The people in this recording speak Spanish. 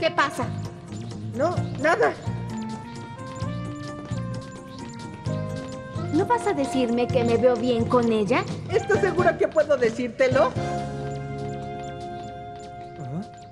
¿Qué pasa? No, nada. ¿No vas a decirme que me veo bien con ella? ¿Estás segura que puedo decírtelo? ¿Ah?